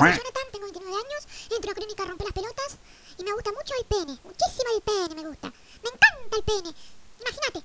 Hola, soy Jonathan, tengo 29 años, entro a Clínica Rompe las Pelotas y me gusta mucho el pene. Muchísimo el pene me gusta. Me encanta el pene. Imagínate,